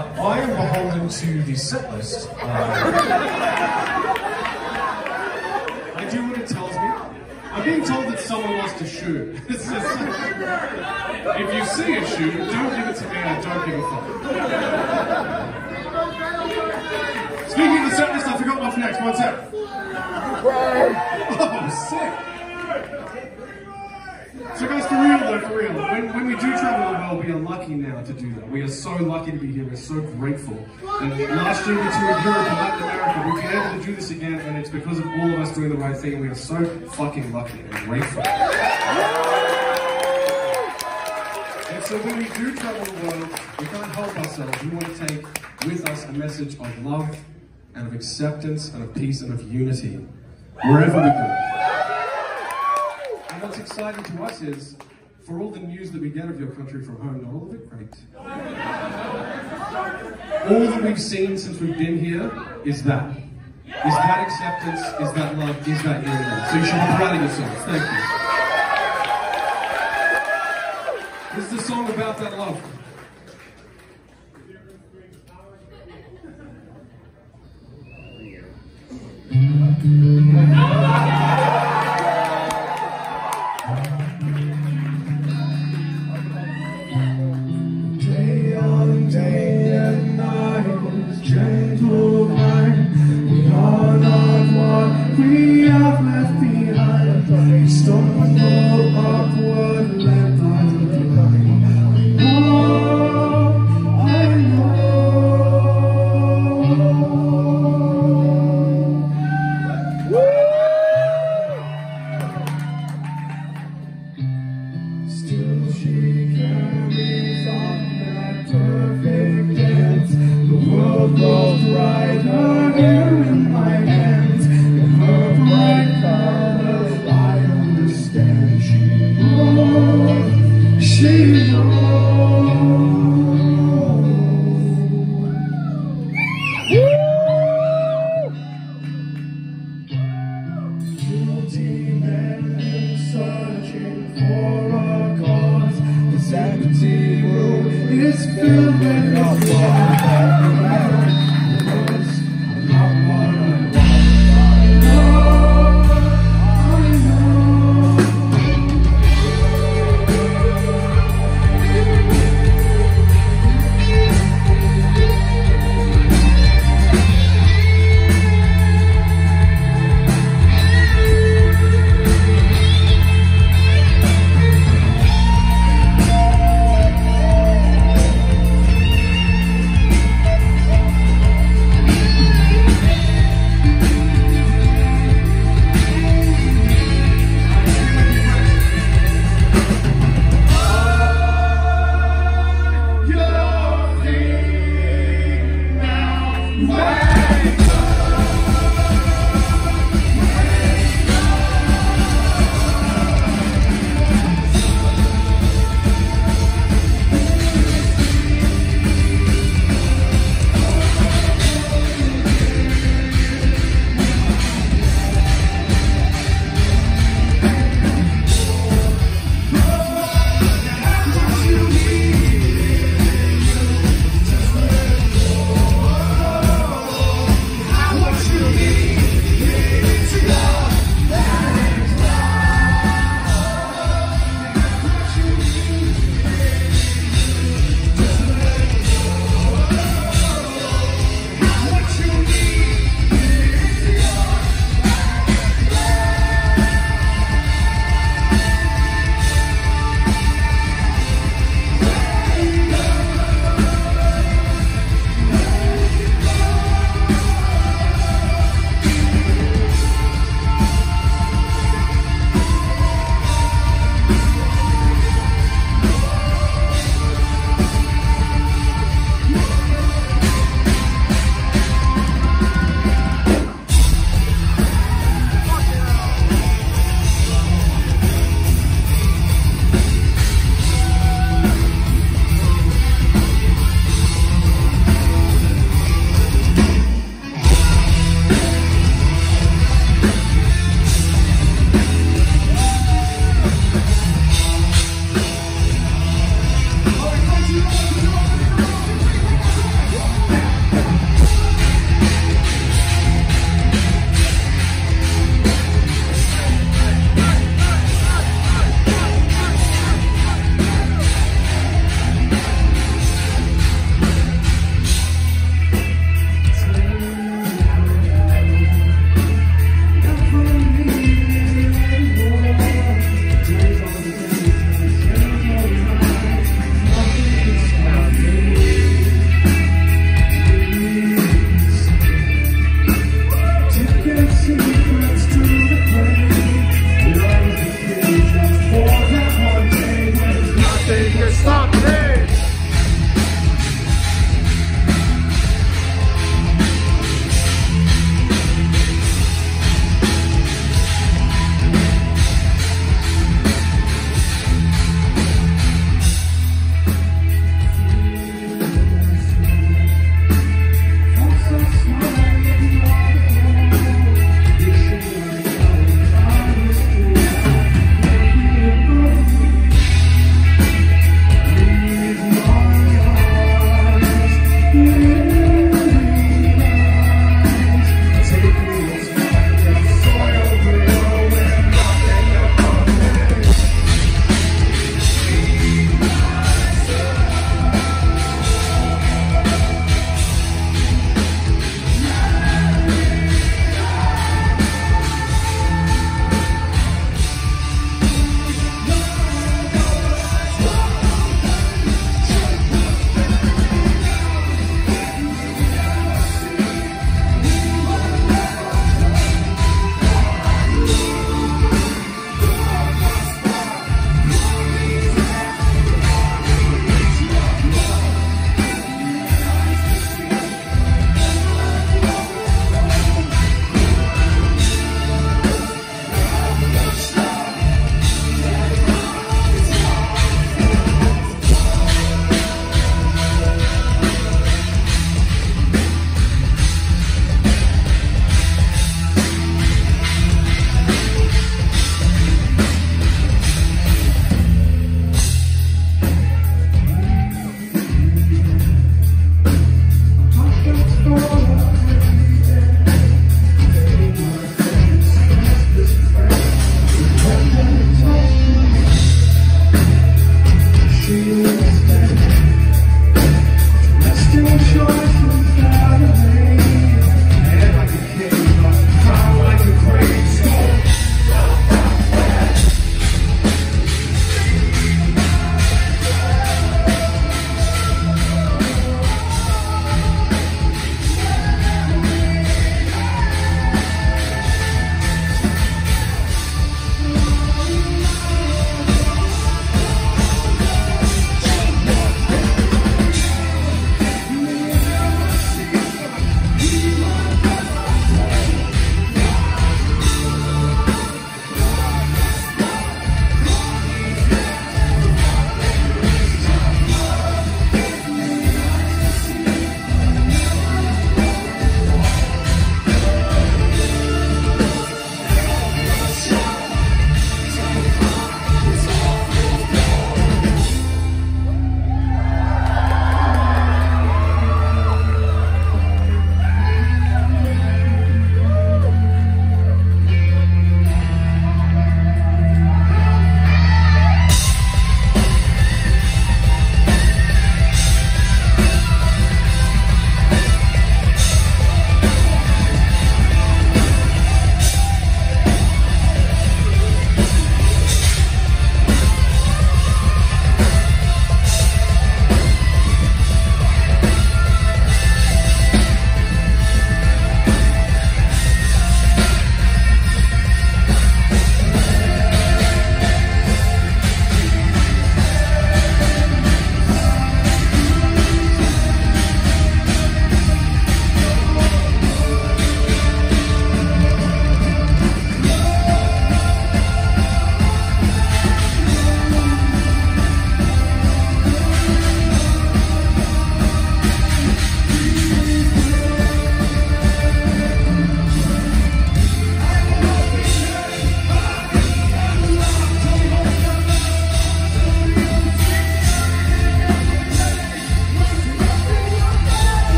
Uh, I am beholden to the set list. Uh, I do what it tells me. I'm being told that someone wants to shoot. Just- if you see a shoot, don't give it to me. Don't give a fuck. Speaking of the set list, I forgot what's next. What's that? Oh, sick. Though, for real, when, when we do travel the world, we are lucky now to do that. We are so lucky to be here, we're so grateful. And last year we toured Europe and Latin America, we've been able to do this again, and it's because of all of us doing the right thing, we are so fucking lucky and grateful. And so when we do travel the world, we can't help ourselves. We want to take with us a message of love and of acceptance and of peace and of unity wherever we go. And what's exciting to us is, for all the news that we get of your country from home, not all of it great. All that we've seen since we've been here is that. Is that acceptance, is that love, is that unity. So you should be proud of yourselves. Thank you. This is the song about that love. Empty room is filled with applause.